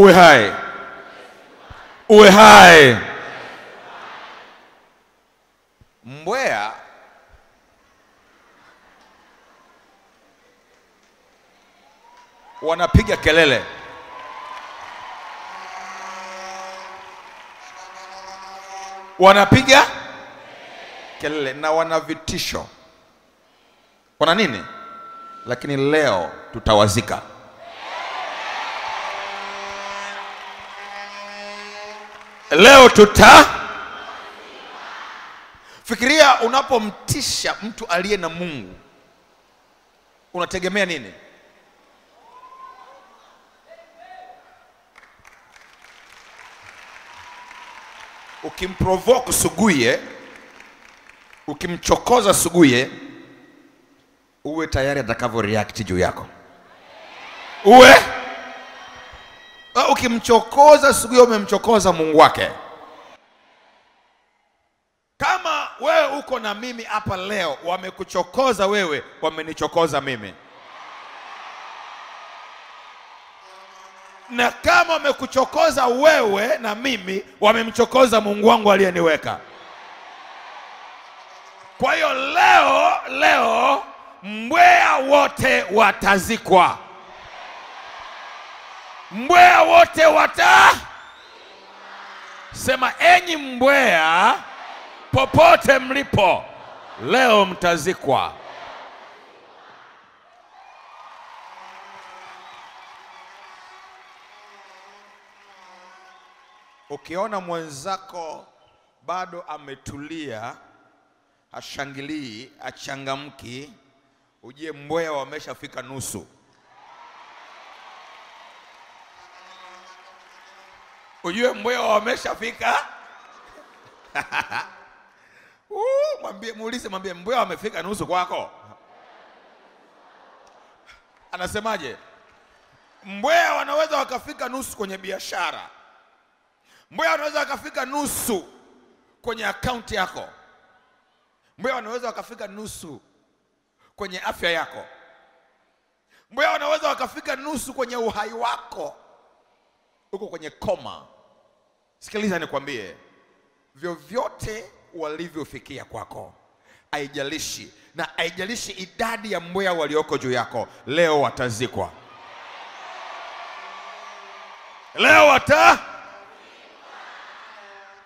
uwe hai, uwe hai. Mbweha wanapiga kelele, wanapiga kelele na wana vitisho, wana nini? Lakini leo tutawazika. Leo tuta fikiria, unapomtisha mtu aliye na Mungu unategemea nini? Ukimprovoke Suguye, ukimchokoza Suguye, uwe tayari atakavyo react juu yako, uwe Uh, siku hiyo umemchokoza Mungu wake. Kama wewe uko na mimi hapa leo, wamekuchokoza wewe, wamenichokoza mimi, na kama wamekuchokoza wewe na mimi, wamemchokoza Mungu wangu aliyeniweka. Kwa hiyo leo, leo mbwea wote watazikwa mbweha wote wata sema, enyi mbweha popote mlipo, leo mtazikwa. Ukiona mwenzako bado ametulia, ashangilii achangamki, ujie mbweha wameshafika nusu. Ujue mbweha wameshafika. Mwambie muulize, mwambie mbweha wamefika nusu kwako. Anasemaje? Mbweha wanaweza wakafika nusu kwenye biashara, mbweha wanaweza wakafika nusu kwenye akaunti yako, mbweha wanaweza wakafika nusu kwenye afya yako, mbweha wanaweza wakafika nusu kwenye uhai wako uko kwenye koma. Sikiliza nikwambie, vyovyote walivyofikia kwako, haijalishi na haijalishi idadi ya mbweha walioko juu yako, leo watazikwa. Leo wata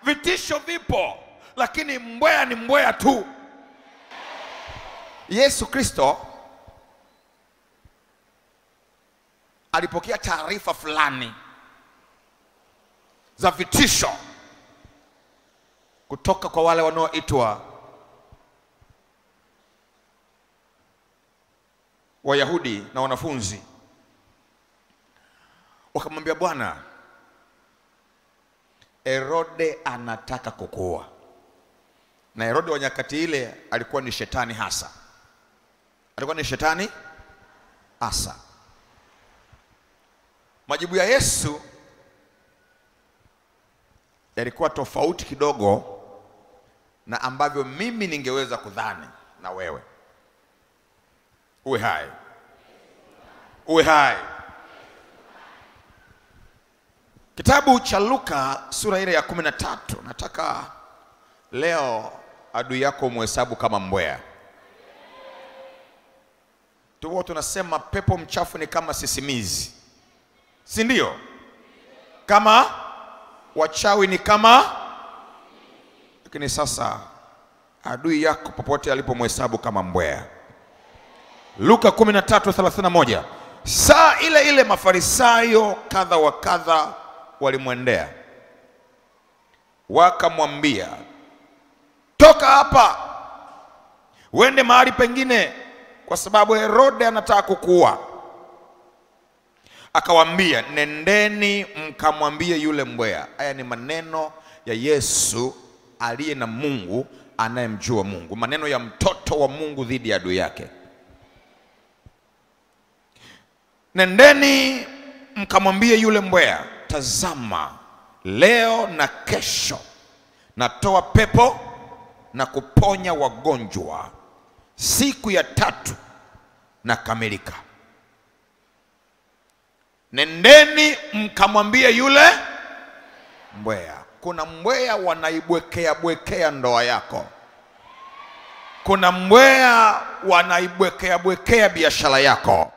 vitisho vipo, lakini mbweha ni mbweha tu. Yesu Kristo alipokea taarifa fulani za vitisho kutoka kwa wale wanaoitwa Wayahudi na wanafunzi. Wakamwambia, Bwana, Herode anataka kukua Na Herode wa nyakati ile alikuwa ni shetani hasa, alikuwa ni shetani hasa. Majibu ya Yesu yalikuwa tofauti kidogo na ambavyo mimi ningeweza kudhani na wewe. Uwe hai, uwe hai. Kitabu cha Luka sura ile ya kumi na tatu. Nataka leo adui yako umhesabu kama mbwea. Tuko tunasema pepo mchafu ni kama sisimizi, si ndio? Kama wachawi ni kama, lakini sasa adui yako popote alipomhesabu kama mbwea. Luka 13:31. Saa ile ile Mafarisayo kadha wa kadha walimwendea wakamwambia, toka hapa uende mahali pengine, kwa sababu Herode anataka kukuua. Akawaambia, nendeni mkamwambie yule mbwea. Haya ni maneno ya Yesu aliye na Mungu, anayemjua Mungu, maneno ya mtoto wa Mungu dhidi ya adui yake. Nendeni mkamwambie yule mbwea, tazama, leo na kesho natoa pepo na kuponya wagonjwa, siku ya tatu nakamilika. Nendeni mkamwambie yule mbwea. Kuna mbwea wanaibwekea bwekea ndoa yako, kuna mbwea wanaibwekea bwekea biashara yako,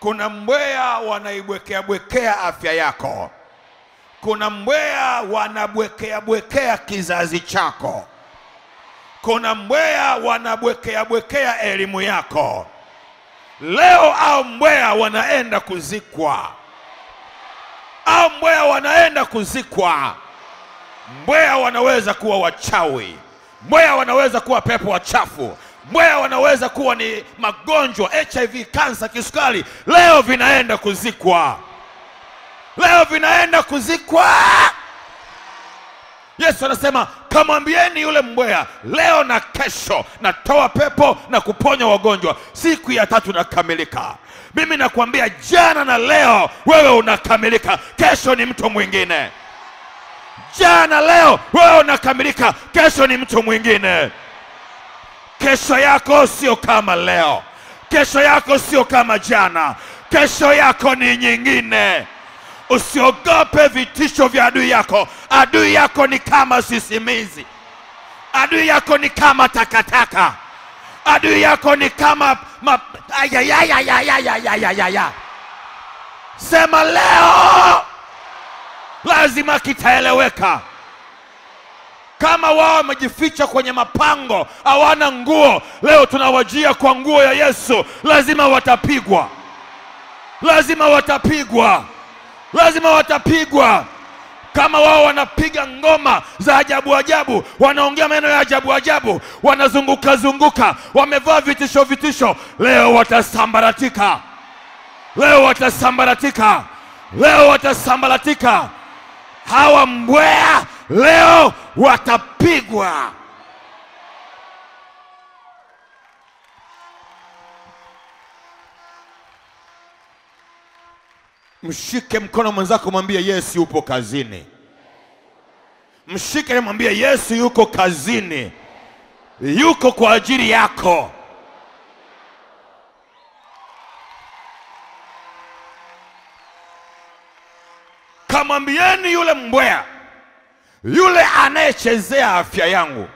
kuna mbwea wanaibwekea bwekea afya yako, kuna mbwea wanabwekea bwekea kizazi chako, kuna mbwea wanabwekea bwekea elimu yako. Leo au mbweha wanaenda kuzikwa, au mbweha wanaenda kuzikwa. Mbweha wanaweza kuwa wachawi, mbweha wanaweza kuwa pepo wachafu, mbweha wanaweza kuwa ni magonjwa HIV, kansa, kisukari. Leo vinaenda kuzikwa, leo vinaenda kuzikwa. Yesu anasema kamwambieni yule mbweha, leo na kesho natoa pepo na kuponya wagonjwa, siku ya tatu nakamilika. Mimi nakwambia jana na leo wewe unakamilika, kesho ni mtu mwingine. Jana leo wewe unakamilika, kesho ni mtu mwingine. Kesho yako sio kama leo, kesho yako sio kama jana, kesho yako ni nyingine. Usiogope vitisho vya adui yako. Adui yako ni kama sisimizi, adui yako ni kama takataka, adui yako ni kama ma... ayayayayayayayaya. Sema leo lazima kitaeleweka. Kama wao wamejificha kwenye mapango, hawana nguo, leo tunawajia kwa nguo ya Yesu. Lazima watapigwa, lazima watapigwa lazima watapigwa. Kama wao wanapiga ngoma za ajabu ajabu, wanaongea maneno ya ajabu ajabu, wanazunguka zunguka, wamevaa vitisho vitisho, leo watasambaratika, leo watasambaratika, leo watasambaratika. Hawa mbwea leo watapigwa. Mshike mkono mwenzako, mwambie Yesu yupo kazini. Mshike, mwambie Yesu yuko kazini, yuko kwa ajili yako. Kamwambieni yule mbwea, yule anayechezea afya yangu,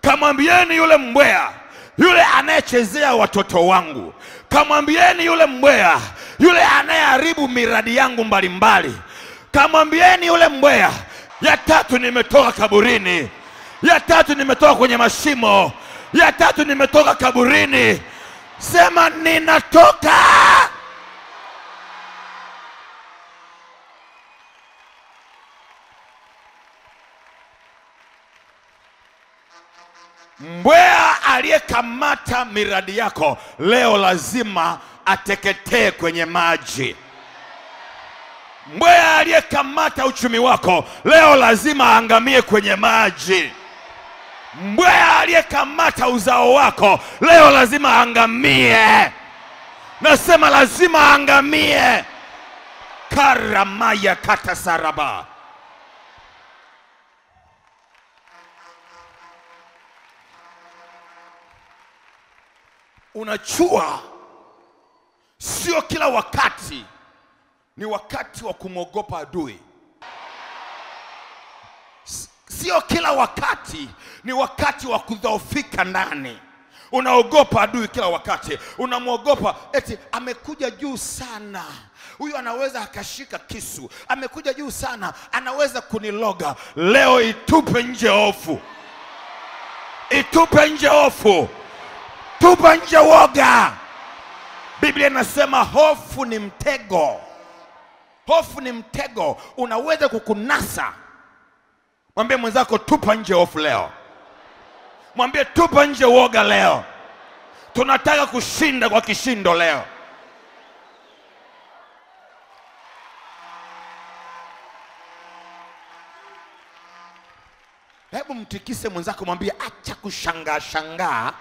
kamwambieni yule mbweha, yule anayechezea watoto wangu, kamwambieni yule mbwea, yule anayeharibu miradi yangu mbalimbali, kamwambieni yule mbwea, Ya tatu nimetoka kaburini, ya tatu nimetoka kwenye mashimo, ya tatu nimetoka kaburini. Sema ninatoka. Mbweha aliyekamata miradi yako leo lazima ateketee kwenye maji. Mbweha aliyekamata uchumi wako leo lazima aangamie kwenye maji. Mbweha aliyekamata uzao wako leo lazima aangamie. Nasema lazima aangamie. karamaya kata unachua. Sio kila wakati ni wakati wa kumwogopa adui. Sio kila wakati ni wakati wa kudhoofika ndani. Unaogopa adui kila wakati, unamwogopa eti amekuja juu sana, huyu anaweza akashika kisu, amekuja juu sana, anaweza kuniloga. Leo itupe nje hofu, itupe nje hofu, tupa nje woga. Biblia inasema hofu ni mtego, hofu ni mtego, unaweza kukunasa. Mwambie mwenzako tupa nje hofu leo, mwambie tupa nje woga leo. Tunataka kushinda kwa kishindo leo. Hebu mtikise mwenzako, mwambie acha kushangaa shangaa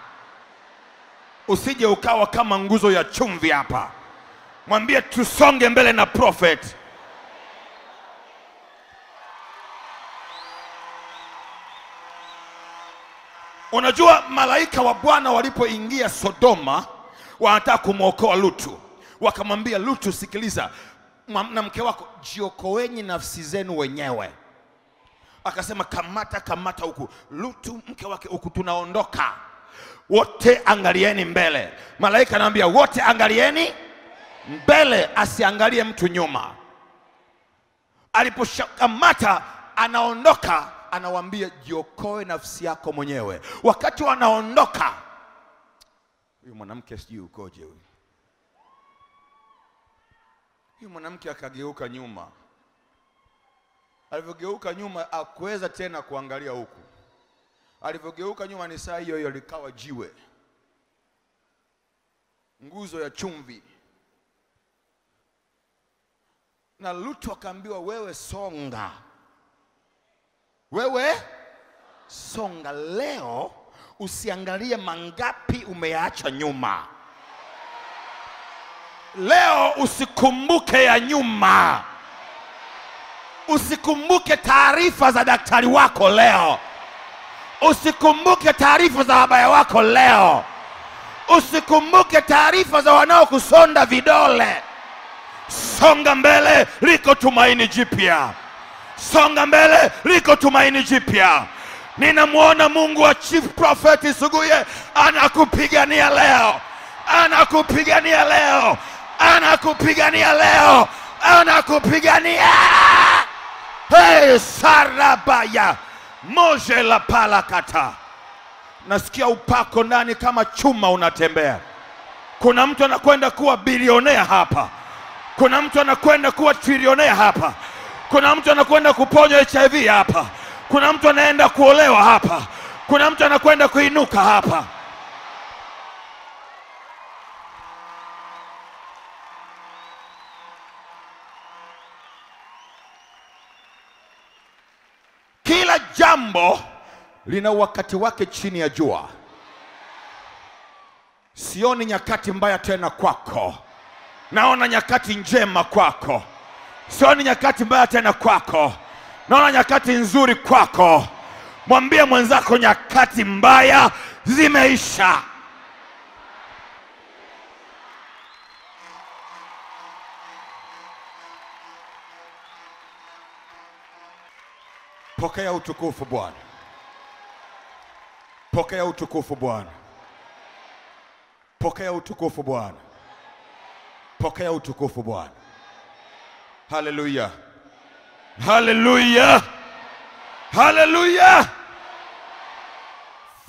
usije ukawa kama nguzo ya chumvi hapa. Mwambie tusonge mbele na prophet. Unajua, malaika wa Bwana walipoingia Sodoma, wanataka kumwokoa Lutu, wakamwambia Lutu, sikiliza, na mke wako jiokoeni nafsi zenu wenyewe. Akasema kamata kamata huku. Lutu mke wake huku tunaondoka wote angalieni mbele. Malaika anaambia wote angalieni mbele asiangalie mtu nyuma. Aliposhakamata anaondoka anawaambia jiokoe nafsi yako mwenyewe. Wakati wanaondoka huyu mwanamke sijui ukoje huyu. Huyu mwanamke akageuka nyuma. Alivyogeuka nyuma akuweza tena kuangalia huku alivyogeuka nyuma ni saa hiyo hiyo likawa jiwe. Nguzo ya chumvi. Na lutu akaambiwa wewe songa. Wewe songa. Leo usiangalie mangapi umeyaacha nyuma. Leo usikumbuke ya nyuma. Usikumbuke taarifa za daktari wako leo usikumbuke taarifa za wabaya wako leo. Usikumbuke taarifa za wanaokusonda vidole. Songa mbele liko tumaini jipya. Songa mbele liko tumaini jipya. Ninamwona mungu wa chief Prophet suguye anakupigania leo. Anakupigania leo. Anakupigania leo. Anakupigania. Hey, sarabaya moje la pala palakata nasikia upako ndani kama chuma unatembea. Kuna mtu anakwenda kuwa bilionea hapa. Kuna mtu anakwenda kuwa trilionea hapa. Kuna mtu anakwenda kuponywa hiv hapa. Kuna mtu anaenda kuolewa hapa. Kuna mtu anakwenda kuinuka hapa jambo lina wakati wake chini ya jua. Sioni nyakati mbaya tena kwako. Naona nyakati njema kwako. Sioni nyakati mbaya tena kwako. Naona nyakati nzuri kwako. Mwambie mwenzako nyakati mbaya zimeisha pokea utukufu bwana. Pokea utukufu bwana. Pokea utukufu bwana. Pokea utukufu bwana. Haleluya haleluya haleluya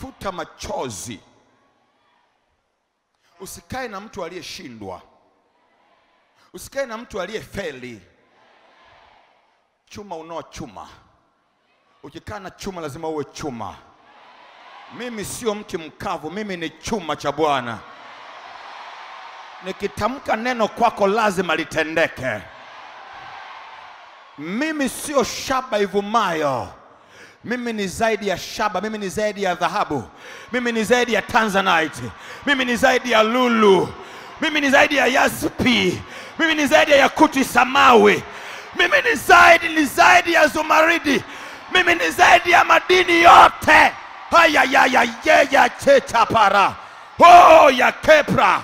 futa machozi. Usikae na mtu aliyeshindwa. Usikae na mtu aliyefeli. Chuma unaochuma. chuma ukikaa na chuma lazima uwe chuma. Mimi sio mti mkavu mimi ni chuma cha bwana. Nikitamka neno kwako lazima litendeke. Mimi sio shaba ivumayo. Mimi ni zaidi ya shaba mimi ni zaidi ya dhahabu. Mimi ni zaidi ya tanzanite. Mimi ni zaidi ya lulu. Mimi ni zaidi ya yaspi mimi ni zaidi ya yakuti samawi. Mimi ni zaidi ni zaidi ya zumaridi mimi ni zaidi ya madini yote. Hayayayayeya chetapara oh, ya kepra.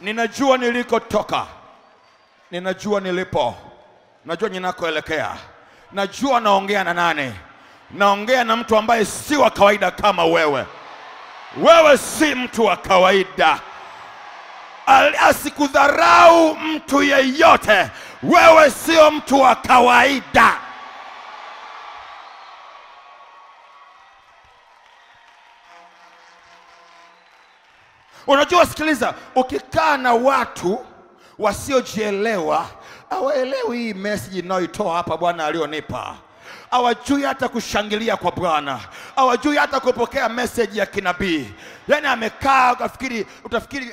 Ninajua nilikotoka. Ninajua nilipo. Najua ninakoelekea. Najua naongea na nani. Naongea na mtu ambaye si wa kawaida kama wewe wewe si mtu wa kawaida. Asikudharau mtu yeyote. Wewe sio mtu wa kawaida. Unajua sikiliza ukikaa na watu wasiojielewa hawaelewi hii message inayoitoa hapa bwana alionipa. Hawajui hata kushangilia kwa bwana hawajui hata kupokea message ya kinabii. Yani amekaa ukafikiri, utafikiri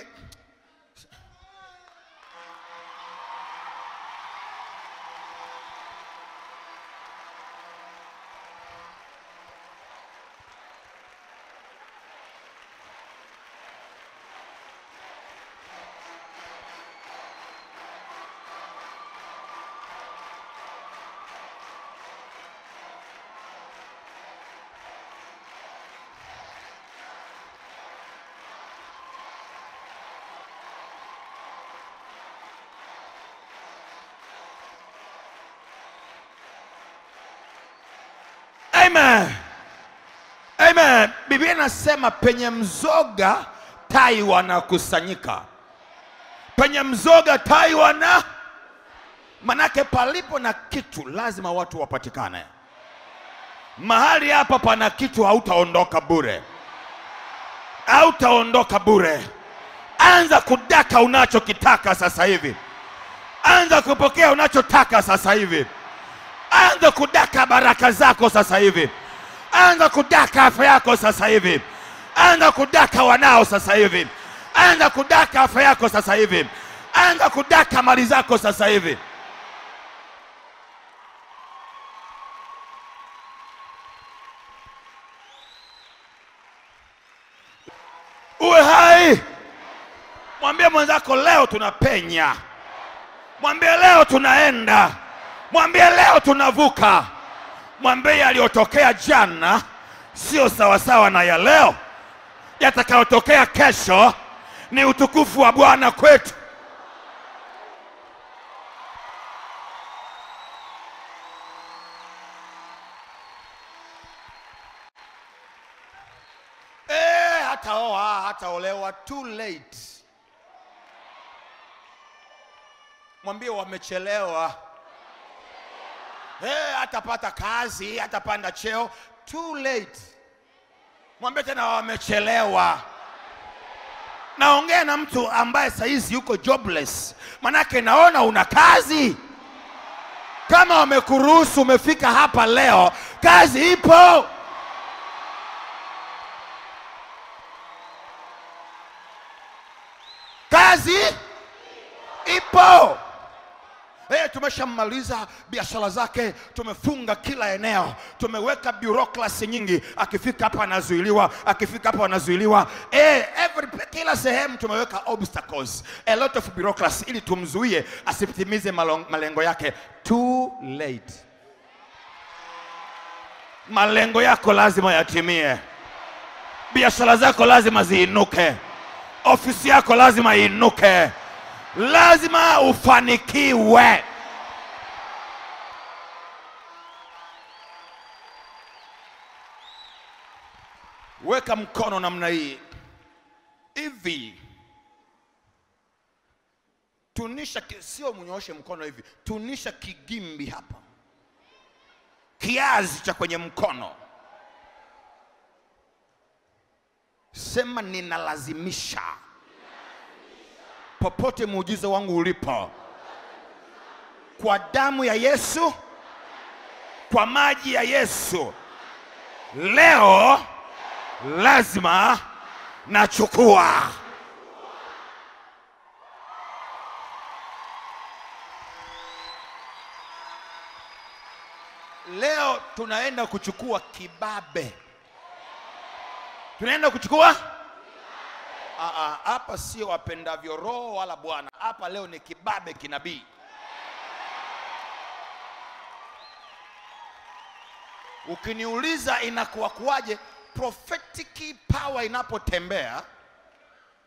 Amen. Amen. Biblia inasema penye mzoga tai wanakusanyika, penye mzoga tai wana, manake palipo na kitu lazima watu wapatikane. Mahali hapa pana kitu, hautaondoka bure, hautaondoka bure. Anza kudaka unachokitaka sasa hivi, anza kupokea unachotaka sasa hivi, anza kudaka baraka zako sasa hivi, anza kudaka afya yako sasa hivi, anza kudaka wanao sasa hivi, anza kudaka afya yako sasa hivi, anza kudaka mali zako sasa hivi. Uwe hai. Mwambie mwenzako leo tunapenya, mwambie leo tunaenda, mwambie leo tunavuka, mwambie yaliyotokea jana sio sawasawa na ya leo, yatakayotokea kesho ni utukufu wa Bwana kwetu. Eh, hataoa hataolewa, too late. Mwambie wamechelewa. Eh, hatapata kazi, atapanda cheo, too late. Mwambie tena wamechelewa. Naongea na mtu ambaye saizi yuko jobless, manake naona una kazi. Kama wamekuruhusu umefika hapa leo, kazi ipo. kazi ipo. Eh, tumeshamaliza biashara zake, tumefunga kila eneo, tumeweka bureaucracy nyingi. Akifika hapa anazuiliwa, akifika hapa anazuiliwa. Eh, every, kila sehemu tumeweka obstacles, a lot of bureaucracy ili tumzuie asitimize malengo yake. Too late. Malengo yako lazima yatimie, biashara zako lazima ziinuke ofisi yako lazima inuke, lazima ufanikiwe. Weka mkono namna hii. Hivi, tunisha, sio mnyooshe mkono hivi, tunisha kigimbi hapa, kiazi cha kwenye mkono. Sema ninalazimisha popote muujiza wangu ulipo, kwa damu ya Yesu, kwa maji ya Yesu, leo lazima nachukua. Leo tunaenda kuchukua kibabe. Tunaenda kuchukua hapa sio wapendavyo roho wala bwana. Hapa leo ni kibabe kinabii. Ukiniuliza inakuwa kuwaje prophetic power inapotembea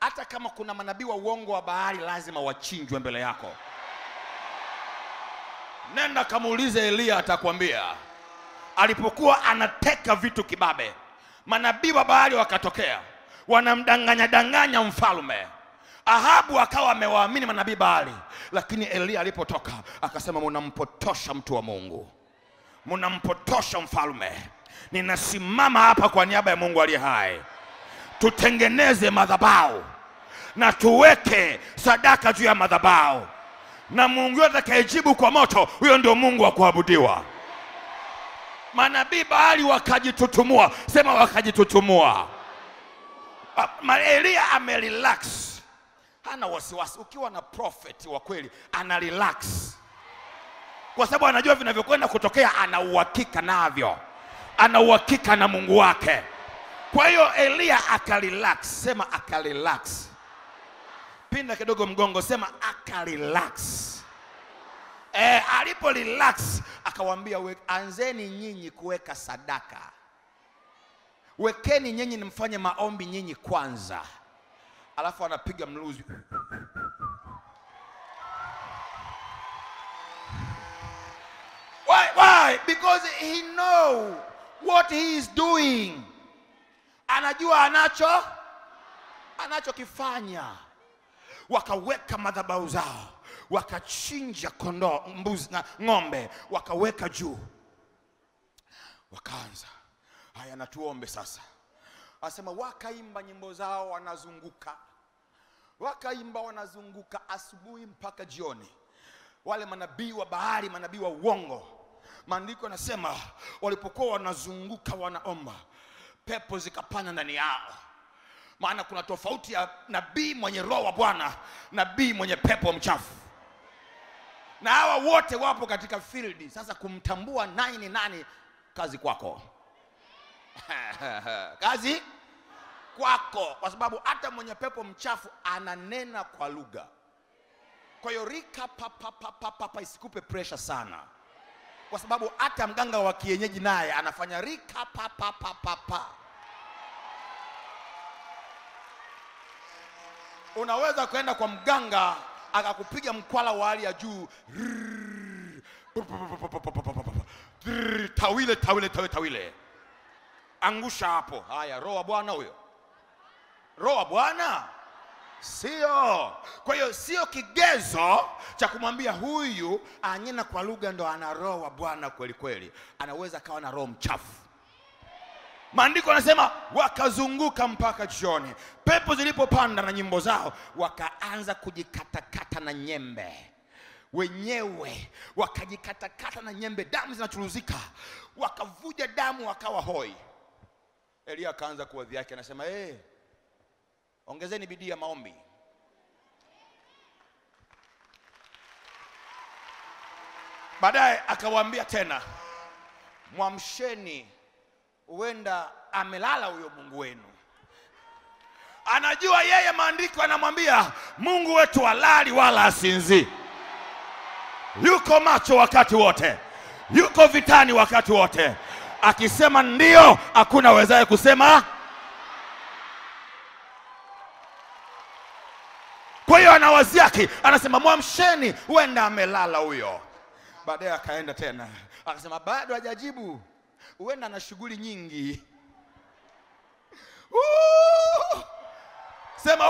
hata kama kuna manabii wa uongo wa bahari lazima wachinjwe mbele yako. Nenda kamuulize eliya atakwambia. Alipokuwa anateka vitu kibabe, manabii wa bahari wakatokea wanamdanganya danganya mfalme. Ahabu akawa amewaamini manabii Baali, lakini Eliya alipotoka akasema, munampotosha mtu wa Mungu, munampotosha mfalme. Ninasimama hapa kwa niaba ya Mungu aliye hai, tutengeneze madhabahu na tuweke sadaka juu ya madhabahu, na Mungu atakayejibu kwa moto, huyo ndio Mungu wa kuabudiwa manabii Baali wakajitutumua, sema wakajitutumua. Ah, Eliya amerelax, hana wasiwasi. Ukiwa na prophet wa kweli ana relax, kwa sababu anajua vinavyokwenda kutokea, ana uhakika navyo, ana uhakika na Mungu wake. Kwa hiyo Eliya akarelax, sema akarelax. Pinda kidogo mgongo, sema akarelax. Eh, alipo relax akawambia, anzeni nyinyi kuweka sadaka, wekeni nyinyi nimfanye maombi nyinyi kwanza, alafu anapiga mluzi. Why, why? Because he know what he is doing. Anajua anacho anachokifanya. Wakaweka madhabahu zao wakachinja kondoo mbuzi na ng'ombe wakaweka juu. Wakaanza haya natuombe sasa. Asema wakaimba nyimbo zao wanazunguka. Wakaimba wanazunguka asubuhi mpaka jioni. Wale manabii wa bahari manabii wa uongo. Maandiko yanasema walipokuwa wanazunguka wanaomba. Pepo zikapanda ndani yao. Maana kuna tofauti ya nabii mwenye roho wa bwana nabii mwenye pepo mchafu. Na hawa wote wapo katika field. Sasa kumtambua nani ni nani kazi kwako kazi kwako kwa sababu hata mwenye pepo mchafu ananena kwa lugha. Kwa hiyo rika pa isikupe pressure sana. Kwa sababu hata mganga wa kienyeji naye anafanya rika papapapapa unaweza kwenda kwa mganga akakupiga mkwala wa hali ya juu. Tawile tawile tawile tawile angusha hapo. Haya roho wa bwana huyo. Roho wa bwana? Sio. Kwa hiyo sio kigezo cha kumwambia huyu anyena kwa lugha ndo ana roho wa bwana kweli kweli. Anaweza akawa na roho mchafu. Maandiko anasema wakazunguka mpaka jioni pepo zilipopanda na nyimbo zao wakaanza kujikatakata na nyembe. Wenyewe wakajikatakata na nyembe. Damu zinachuruzika. Wakavuja damu wakawa hoi elia akaanza kuwadhi yake anasema hey, ongezeni bidii ya maombi. Baadaye akawaambia tena mwamsheni huenda amelala huyo mungu wenu. Anajua yeye maandiko anamwambia mungu wetu halali wala asinzi yuko macho wakati wote yuko vitani wakati wote akisema ndio hakuna wezaye kusema. Kwa hiyo anawaziaki anasema mwamsheni huenda amelala huyo. Baadaye akaenda tena. Akasema bado hajajibu. Huenda ana shughuli nyingi. Sema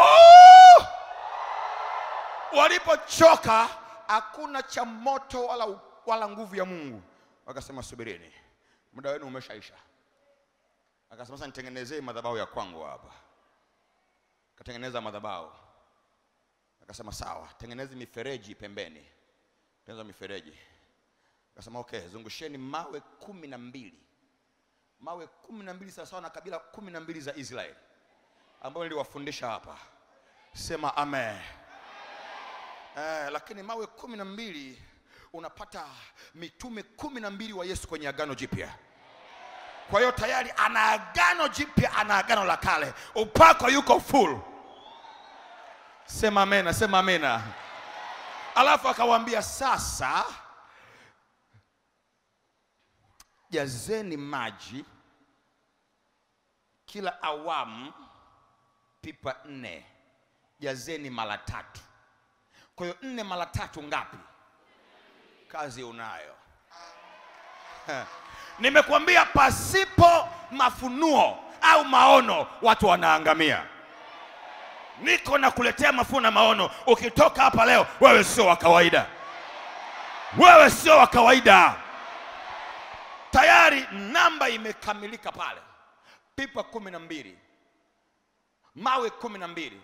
walipochoka hakuna cha moto wala, wala nguvu ya mungu. Wakasema subirini muda wenu umeshaisha. Akasema sasa nitengenezee madhabahu ya kwangu hapa. Katengeneza madhabahu. Akasema sawa tengeneze mifereji pembeni. Tengeneza mifereji. Akasema okay zungusheni mawe kumi na mbili. Mawe kumi na mbili sawasawa na kabila kumi na mbili za israeli ambayo niliwafundisha hapa. Sema amen. Eh, lakini mawe kumi na mbili unapata mitume kumi na mbili wa yesu kwenye agano jipya. Kwa hiyo tayari ana agano jipya ana agano la kale. Upako yuko full. Sema amena sema amena alafu akawaambia sasa jazeni maji kila awamu pipa nne. Jazeni mara tatu. Kwa hiyo nne mara tatu ngapi kazi unayo. Nimekuambia pasipo mafunuo au maono watu wanaangamia. Niko na kuletea mafunuo na maono. Ukitoka hapa leo wewe sio wa kawaida. Wewe sio wa kawaida. Tayari namba imekamilika pale. Pipa kumi na mbili. Mawe kumi na mbili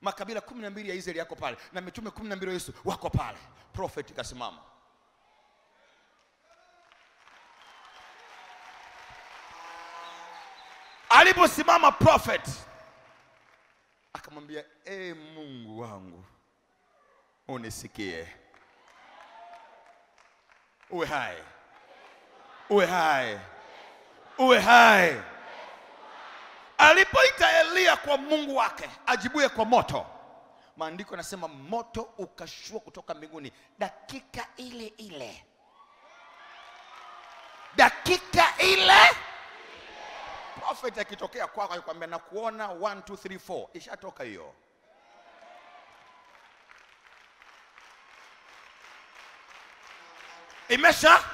makabila kumi na mbili ya israeli yako pale na mitume kumi na mbili wa yesu wako pale. Prophet kasimama aliposimama prophet akamwambia e mungu wangu unisikie. Uwe hai. Uwe hai. Uwe hai alipoita eliya kwa mungu wake ajibuye kwa moto. Maandiko yanasema moto ukashua kutoka mbinguni. Dakika ile ile. Dakika ile prophet akitokea kwako akikwambia na kuona 1 2 3 4 ishatoka hiyo. Imesha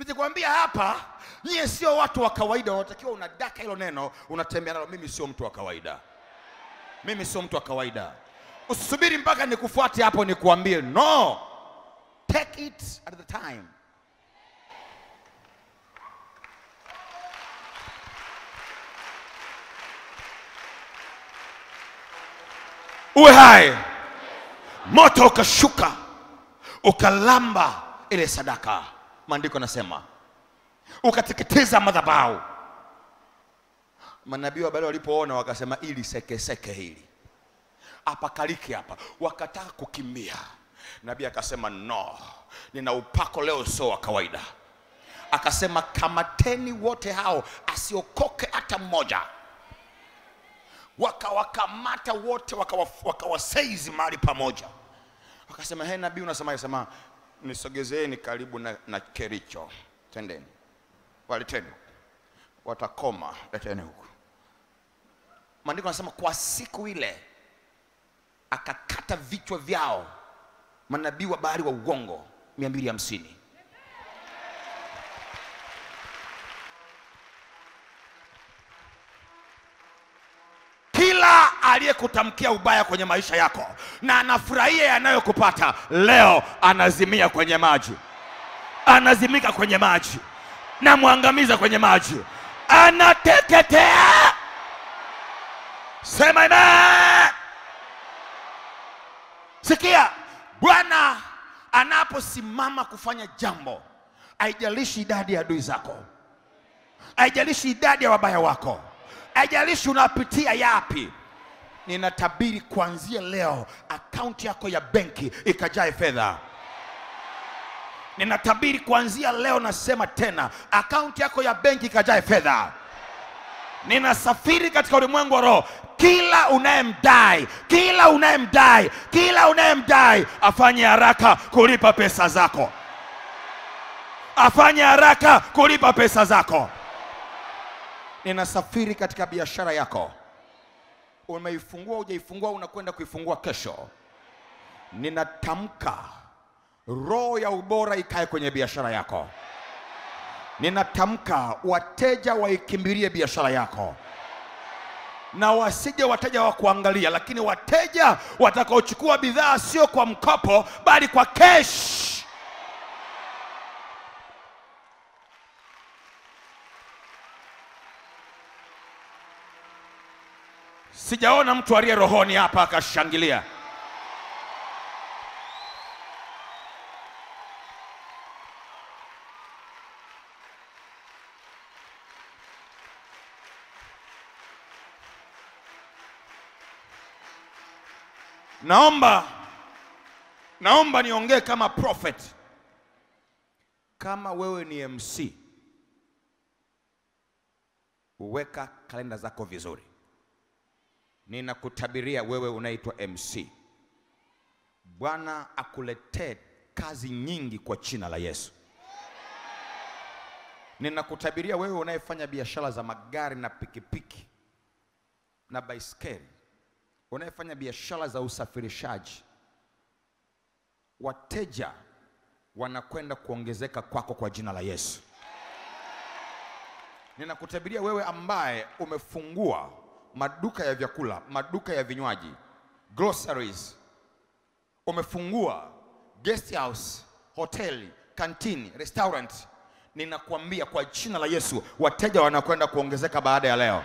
nikikwambia hapa nyie sio watu wa kawaida unatakiwa unadaka hilo neno unatembea nalo. Mimi sio mtu wa kawaida. Mimi sio mtu wa kawaida. Usubiri mpaka nikufuate hapo nikuambie no. Take it at the time. Uwe hai. Moto ukashuka ukalamba ile sadaka maandiko yanasema ukateketeza madhabahu. Manabii wa Baali walipoona wakasema ili sekeseke hili apakaliki hapa. Wakataka kukimbia. Nabii akasema no nina upako leo sio wa kawaida. Akasema kamateni wote hao asiokoke hata mmoja. Wakawakamata wote wakawaseizi waka mahali pamoja. Wakasema he nabii unasema sema nisogezeeni karibu na, na kericho. Tendeni waleteni watakoma. Leteni huku. Maandiko anasema kwa siku ile akakata vichwa vyao manabii wa bahari wa uongo 250 kila aliyekutamkia ubaya kwenye maisha yako na anafurahia yanayokupata leo anazimia kwenye maji. Anazimika kwenye maji. Namwangamiza kwenye maji. Anateketea. Sema amen. Sikia bwana anaposimama kufanya jambo haijalishi idadi ya adui zako haijalishi idadi ya wabaya wako haijalishi unapitia yapi ninatabiri kuanzia leo akaunti yako ya benki ikajae fedha. Ninatabiri kuanzia leo nasema tena akaunti yako ya benki ikajae fedha. Ninasafiri katika ulimwengu wa roho. Kila unayemdai kila unayemdai kila unayemdai afanye haraka kulipa pesa zako. Afanye haraka kulipa pesa zako. Ninasafiri katika biashara yako umeifungua hujaifungua unakwenda kuifungua kesho. Ninatamka roho ya ubora ikae kwenye biashara yako. Ninatamka wateja waikimbilie biashara yako. Na wasije wateja wa kuangalia lakini wateja watakaochukua bidhaa sio kwa mkopo bali kwa kesh sijaona mtu aliye rohoni hapa akashangilia. Naomba naomba niongee kama prophet. Kama wewe ni mc uweka kalenda zako vizuri ninakutabiria wewe unaitwa mc bwana akuletee kazi nyingi kwa jina la yesu. Ninakutabiria wewe unayefanya biashara za magari na pikipiki na baiskeli. Unayefanya biashara za usafirishaji. Wateja wanakwenda kuongezeka kwako kwa jina la yesu. Ninakutabiria wewe ambaye umefungua maduka ya vyakula maduka ya vinywaji groceries. Umefungua guest house hoteli kantini restaurant. Ninakuambia kwa jina la yesu wateja wanakwenda kuongezeka baada ya leo.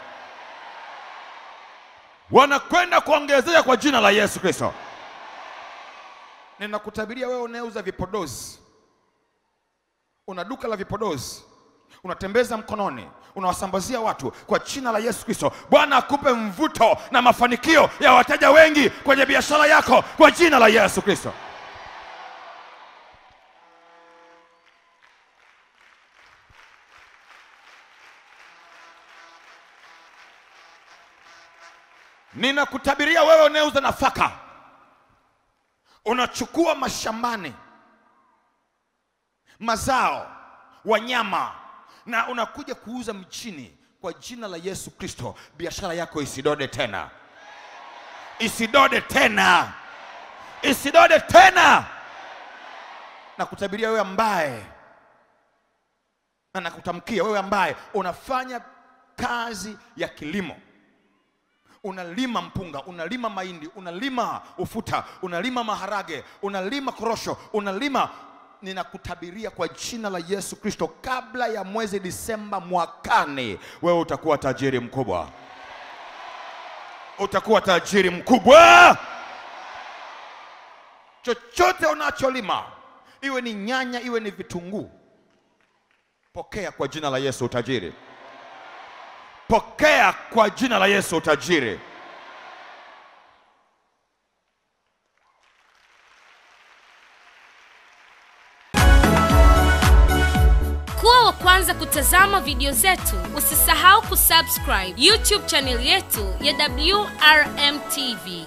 Wanakwenda kuongezeka kwa jina la yesu kristo. Ninakutabiria wewe unayeuza vipodozi. Una duka la vipodozi unatembeza mkononi unawasambazia watu kwa jina la yesu kristo. Bwana akupe mvuto na mafanikio ya wateja wengi kwenye biashara yako kwa jina la yesu kristo. Ninakutabiria wewe unayeuza nafaka. Unachukua mashambani mazao wanyama na unakuja kuuza mchini kwa jina la yesu kristo biashara yako isidode tena. Isidode tena. Isidode tena. Na kutabiria wewe ambaye na nakutamkia wewe ambaye unafanya kazi ya kilimo. Unalima mpunga unalima mahindi unalima ufuta unalima maharage unalima korosho unalima ninakutabiria kwa jina la yesu kristo kabla ya mwezi disemba mwakani. Wewe utakuwa tajiri mkubwa. Utakuwa tajiri mkubwa. Chochote unacholima iwe ni nyanya iwe ni vitunguu pokea kwa jina la yesu utajiri. Pokea kwa jina la yesu utajiri kwanza kutazama video zetu usisahau kusubscribe youtube chaneli yetu ya wrm tv